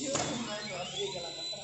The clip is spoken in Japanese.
今のアフリカが勝った。